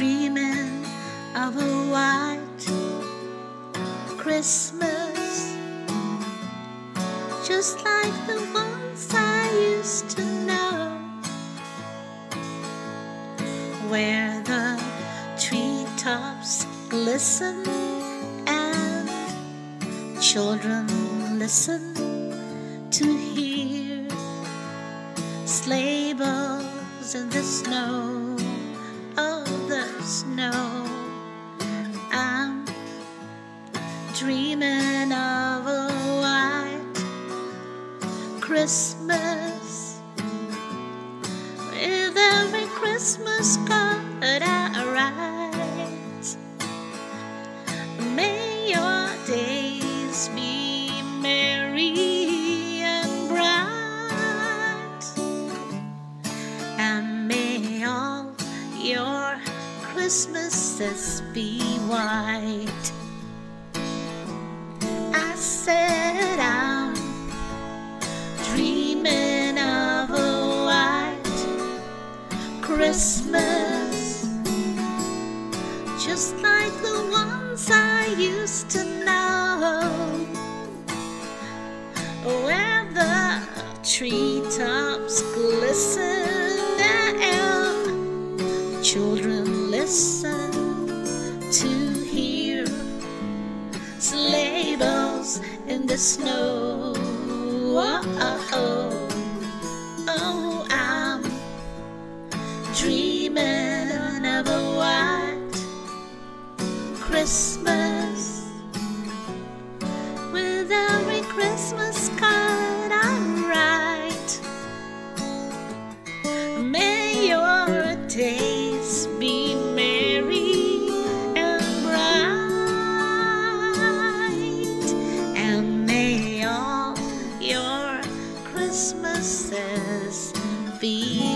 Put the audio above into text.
of a white Christmas, just like the ones I used to know, where the treetops glisten and children listen to hear sleigh bells in the snow, snow. I'm dreaming of a white Christmas with every Christmas card I write. May your days be merry and bright, and may all your Christmases be white. I said I'm dreaming of a white Christmas, just like the ones I used to know, where the treetops glisten the snow. Oh, oh, oh, I'm dreaming of a white Christmas, Christmases feel.